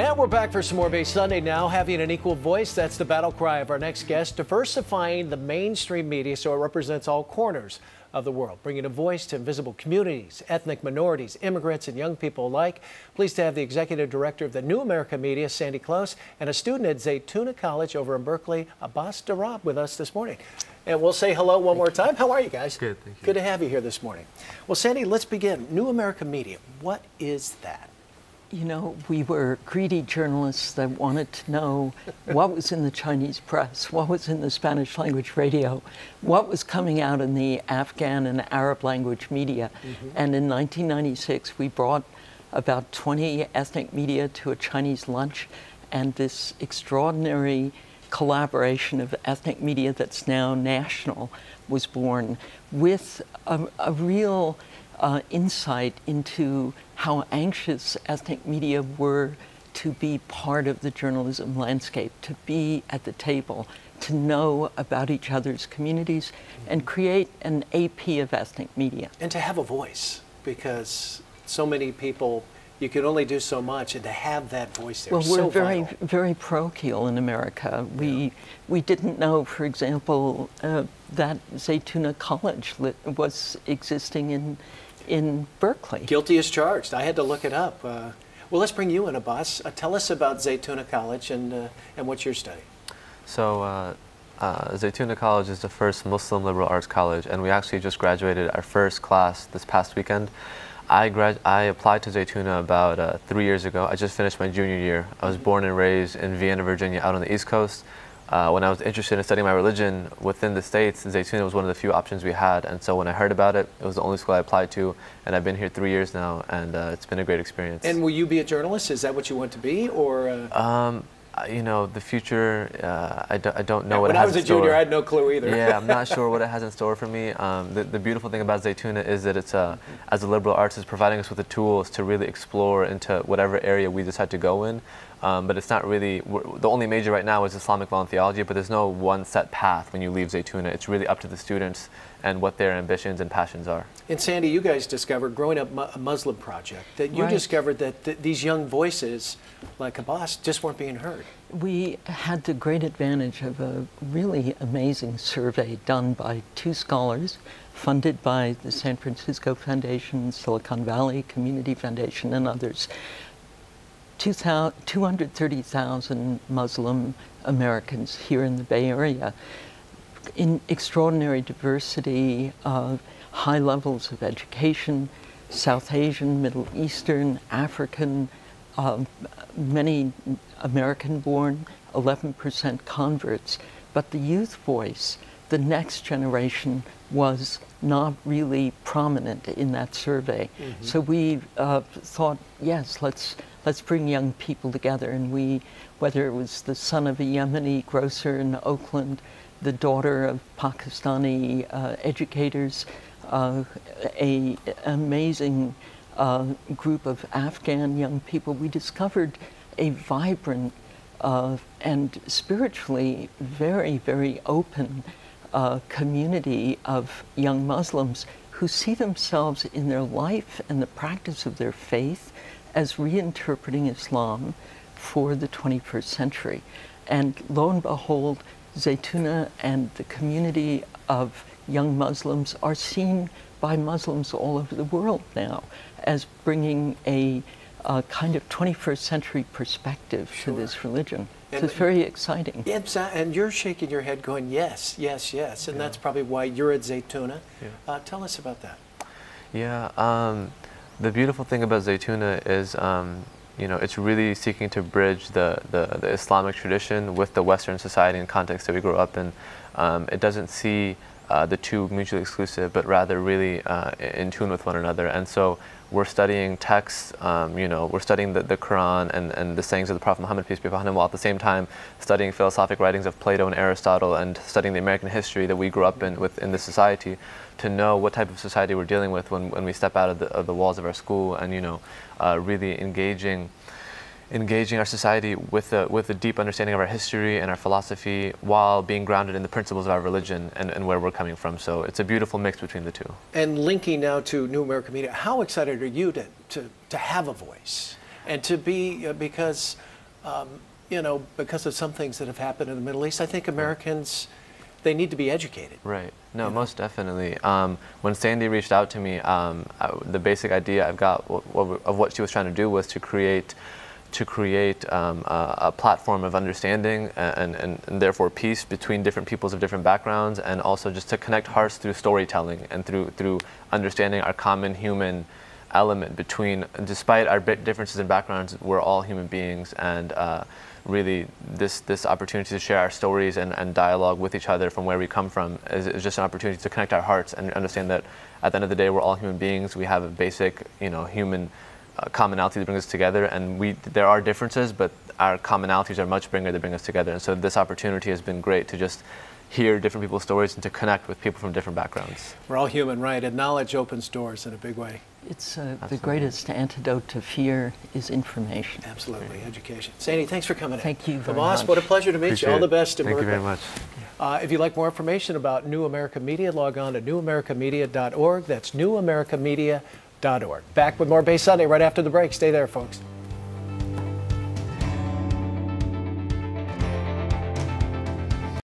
And we're back for some more Bay Sunday now. Having an equal voice, that's the battle cry of our next guest. Diversifying the mainstream media so it represents all corners of the world, bringing a voice to invisible communities, ethnic minorities, immigrants, and young people alike. Pleased to have the executive director of the New America Media, Sandy Close, and a student at Zaytuna College over in Berkeley, Abbas Darab, with us this morning. And we'll say hello one more time. How are you guys? Good, thank you. Good to have you here this morning. Well, Sandy, let's begin. New America Media, what is that? You know, we were greedy journalists that wanted to know what was in the Chinese press, what was in the Spanish language radio, what was coming out in the Afghan and Arab language media. Mm-hmm. And in 1996, we brought about 20 ethnic media to a Chinese lunch, and this extraordinary collaboration of ethnic media that's now national was born with a, a real uh, insight into how anxious ethnic media were to be part of the journalism landscape, to be at the table, to know about each other's communities, and create an AP of ethnic media. And to have a voice, because so many people you can only do so much, and to have that voice there. Well, we're so very, vital. very parochial in America. We Yeah. we didn't know, for example, uh, that Zaytuna College was existing in in Berkeley. guilty as charged. I had to look it up. Uh, well, let's bring you in, Abbas. Uh, tell us about Zaytuna College and uh, and what you're studying. So, uh, uh, Zaytuna College is the first Muslim liberal arts college, and we actually just graduated our first class this past weekend. I, grad- I applied to Zaytuna about uh, three years ago. I just finished my junior year. I was born and raised in Vienna, Virginia, out on the East Coast. Uh, when I was interested in studying my religion within the States, Zaytuna was one of the few options we had. And so when I heard about it, it was the only school I applied to. And I've been here three years now, and uh, it's been a great experience. And will you be a journalist? Is that what you want to be, or? Uh, Um, you know, the future, uh, I, do, I don't know what when I was a store. junior, I had no clue either. yeah, I'm not sure what it has in store for me. Um, the, the beautiful thing about Zaytuna is that it's, uh, as a liberal arts, is providing us with the tools to really explore into whatever area we decide to go in. Um, but it's not really, the only major right now is Islamic law and theology, but there's no one set path when you leave Zaytuna. It's really up to the students and what their ambitions and passions are. And Sandy, you guys discovered growing up a Muslim project that you Right. discovered that th- these young voices, like Abbas, just weren't being heard. We had the great advantage of a really amazing survey done by two scholars, funded by the San Francisco Foundation, Silicon Valley Community Foundation, and others. 2,000 230,000 Muslim Americans here in the Bay Area in extraordinary diversity of high levels of education, South Asian, Middle Eastern, African, um, many American born, 11% converts. But the youth voice, the next generation, was not really prominent in that survey. So we uh, thought, yes, let's let's bring young people together. And we, whether it was the son of a Yemeni grocer in Oakland, the daughter of Pakistani uh, educators, uh, a amazing uh, group of Afghan young people, we discovered a vibrant uh, and spiritually very, very open uh, community of young Muslims who see themselves in their life and the practice of their faith as reinterpreting Islam for the 21st century. And lo and behold, Zaytuna and the community of young Muslims are seen by Muslims all over the world now as bringing a uh, kind of 21st century perspective Sure. to this religion. And- so it's very exciting. It's, uh, and you're shaking your head going, yes, yes, yes. And that's probably why you're at Zaytuna. Yeah. Uh, tell us about that. Yeah, um, the beautiful thing about Zaytuna is, um, you know, it's really seeking to bridge the, the, the Islamic tradition with the Western society and context that we grew up in. Um, it doesn't see uh, the two mutually exclusive, but rather really uh, in tune with one another. And so we're studying texts, um, you know, we're studying the, the Quran and, and the sayings of the Prophet Muhammad, peace be upon him, while at the same time studying philosophic writings of Plato and Aristotle and studying the American history that we grew up in with in this society to know what type of society we're dealing with when, when we step out of the, of the walls of our school and, you know, uh, really engaging engaging our society with a, with a deep understanding of our history and our philosophy while being grounded in the principles of our religion and, and where we're coming from. So it's a beautiful mix between the two. And linking now to New American Media, how excited are you to, to, to have a voice And to be, uh, because, um, you know, because of some things that have happened in the Middle East, I think Americans, they need to be educated. Right. No, Yeah. most definitely. Um, when Sandy reached out to me, um, I, the basic idea I've got w- w- of what she was trying to do was to create, to create um, a, a platform of understanding and, and, and therefore peace between different peoples of different backgrounds, and also just to connect hearts through storytelling and through through understanding our common human element between, despite our differences in backgrounds, we're all human beings, and uh, really this this opportunity to share our stories and, and dialogue with each other from where we come from is, is just an opportunity to connect our hearts and understand that at the end of the day we're all human beings. We have a basic, you know, human commonality that brings us together, and we there are differences, but our commonalities are much bigger that bring us together. And so this opportunity has been great to just hear different people's stories and to connect with people from different backgrounds. We're all human, right? And knowledge opens doors in a big way. It's uh, the greatest antidote to fear is information. Absolutely, education. Sandy, thanks for coming in. Thank you very Tomas, much. what a pleasure to meet Appreciate you. All it. the best in Thank you very much. Uh, if you'd like more information about New America Media, log on to newamericamedia.org. That's newamericamedia.org. Back with more Bay Sunday right after the break. Stay there, folks.